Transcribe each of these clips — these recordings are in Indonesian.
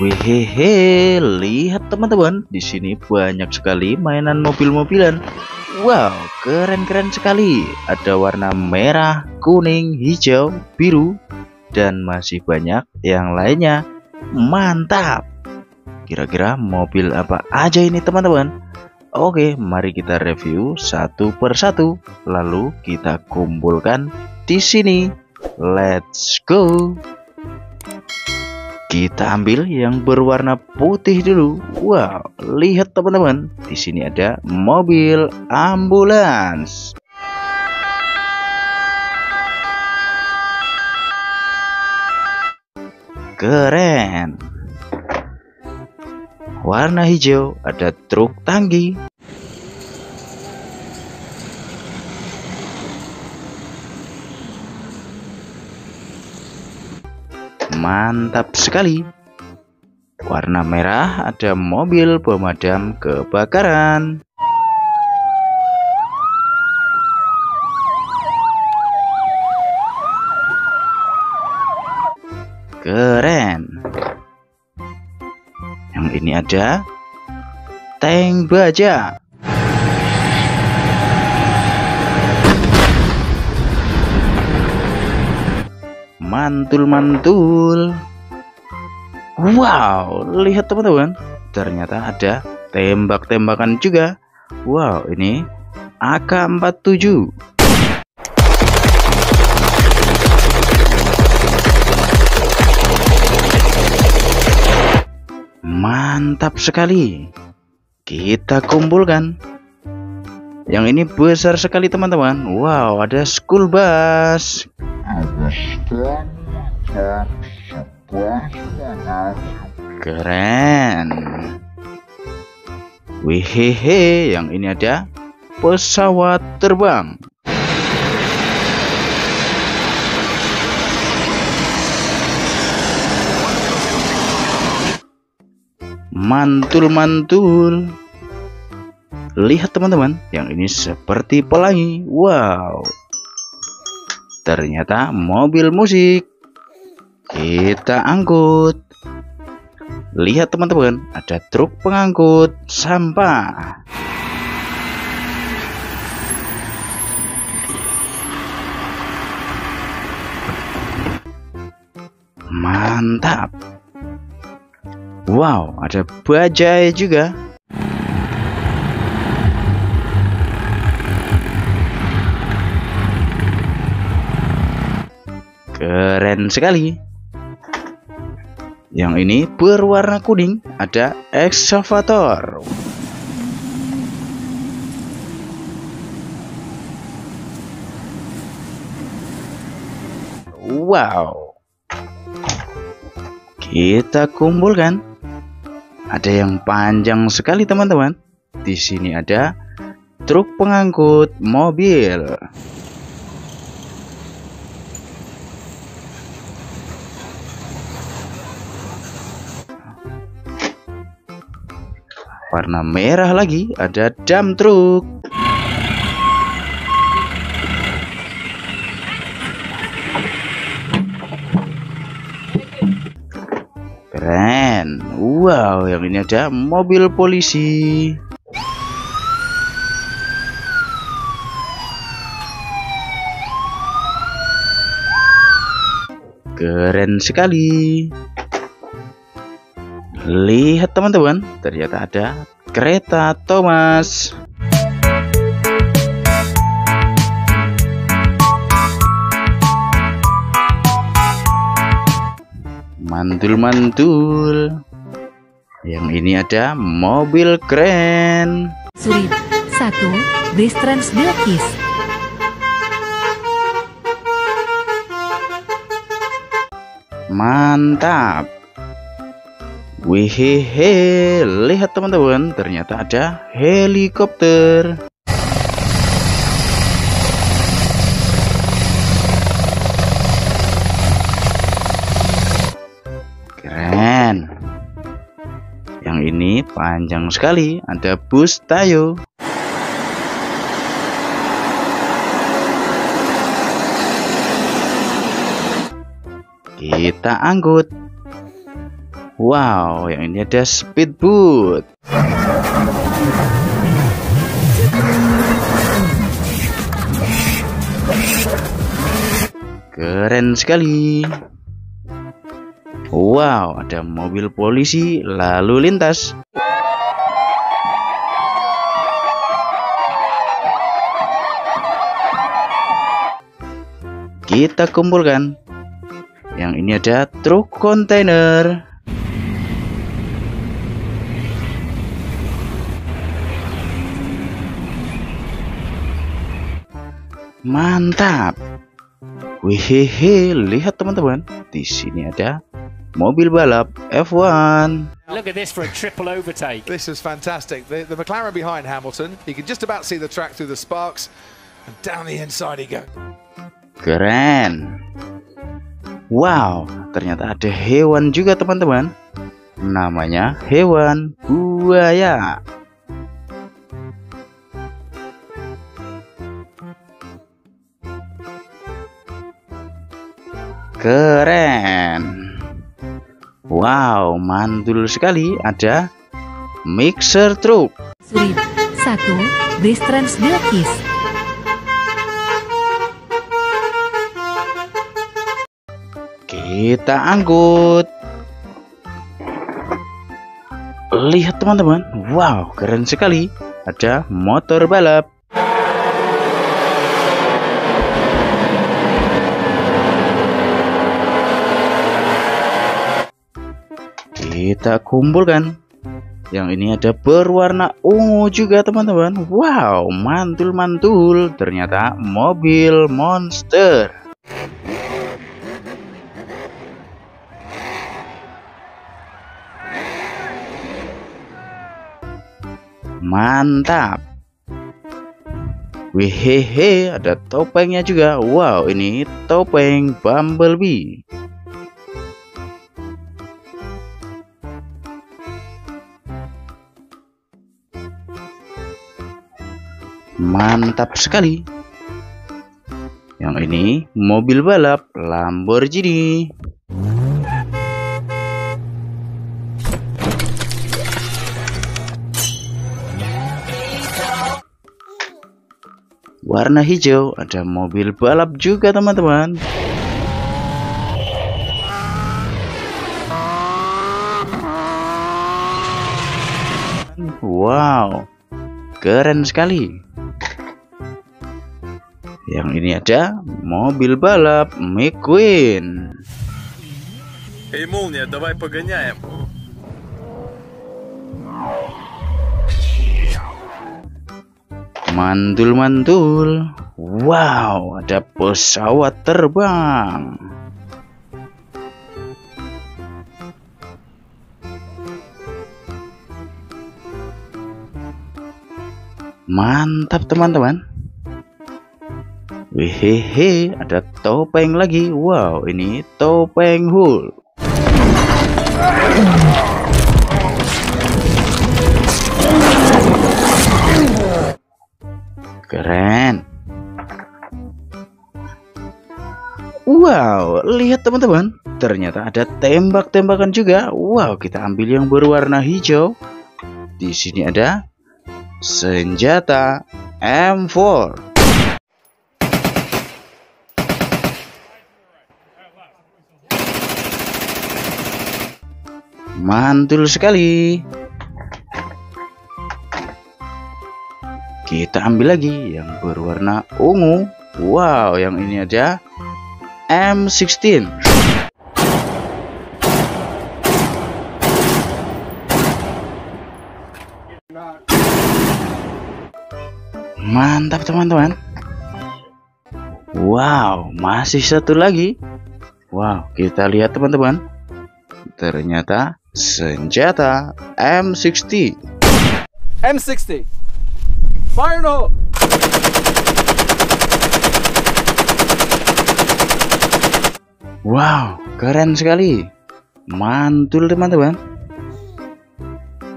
Wehehe, lihat teman-teman, di sini banyak sekali mainan mobil-mobilan. Wow, keren-keren sekali. Ada warna merah, kuning, hijau, biru, dan masih banyak yang lainnya. Mantap. Kira-kira mobil apa aja ini teman-teman? Oke, mari kita review satu persatu. Lalu kita kumpulkan di sini. Let's go. Kita ambil yang berwarna putih dulu. Wow, lihat teman-teman, di sini ada mobil ambulans. Keren. Warna hijau ada truk tangki. Mantap sekali. Warna merah ada mobil pemadam kebakaran. Keren. Yang ini ada tank baja. Mantul-mantul. Wow, lihat teman-teman, ternyata ada tembak-tembakan juga. Wow, ini AK-47. Mantap sekali. Kita kumpulkan. Yang ini besar sekali teman-teman. Wow, ada school bus. Keren. Wihehe, yang ini ada pesawat terbang. Mantul-mantul. Lihat teman-teman, yang ini seperti pelangi. Wow, Ternyata mobil musik. Kita angkut. Lihat teman-teman, ada truk pengangkut sampah. Mantap. Wow, ada bajai juga. Keren sekali. Yang ini berwarna kuning, ada excavator. Wow. Kita kumpulkan. Ada yang panjang sekali teman-teman. Di sini ada truk pengangkut mobil. Warna merah lagi ada dump truk. Keren. Wow yang ini ada mobil polisi. Keren sekali Lihat teman-teman, ternyata ada kereta Thomas. Mantul-mantul. Yang ini ada mobil keren. Surip, satu, Base Trans Bilkis. Mantap. Wihehe, lihat teman-teman, ternyata ada helikopter. Keren. Yang ini panjang sekali, ada bus Tayo. Kita angkut. Wow, yang ini ada speedboat. Keren sekali. Wow, ada mobil polisi lalu lintas. Kita kumpulkan. Yang ini ada truk kontainer. Mantap. Wihehe, lihat teman-teman. Di sini ada mobil balap F1. Look at this for a triple overtake. This is fantastic. The, the McLaren behind Hamilton, you can just about see the track through the sparks, and down the inside he goes. Keren. Wow, ternyata ada hewan juga teman-teman. Namanya hewan buaya. Keren. Wow, mantul sekali ada mixer truk. 1. Base Trans Bilkis Kita angkut. Lihat teman-teman, wow keren sekali. Ada motor balap. Kita kumpulkan. Yang ini ada berwarna ungu juga teman-teman. Wow, mantul-mantul. Ternyata mobil monster. Mantap. Wihehe, ada topengnya juga. Wow, ini topeng Bumblebee. Mantap sekali. Yang ini mobil balap Lamborghini. Warna hijau, ada mobil balap juga teman-teman. Wow, keren sekali. Yang ini ada mobil balap McQueen. Эй, молния, давай погоняем. Mantul-mantul. Wow, ada pesawat terbang. Mantap teman-teman. Wehehe, ada topeng lagi. Wow, ini topeng Hulk. Keren. Wow, lihat teman-teman. Ternyata ada tembak-tembakan juga. Wow, kita ambil yang berwarna hijau. Di sini ada senjata M4. Mantul sekali. Kita ambil lagi yang berwarna ungu. Wow, yang ini aja M16. Mantap teman-teman. Wow, masih satu lagi. Wow, kita lihat teman-teman. Ternyata senjata M60. M60. Fire no! Wow, keren sekali. Mantul teman-teman.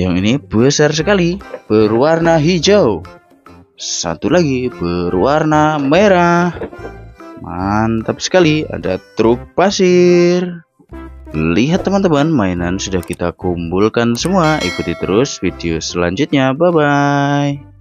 Yang ini besar sekali, berwarna hijau. Satu lagi berwarna merah. Mantap sekali, ada truk pasir. Lihat teman-teman, mainan sudah kita kumpulkan semua. Ikuti terus video selanjutnya. Bye-bye.